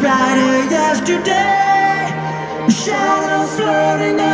brighter yesterday. Shadows floating.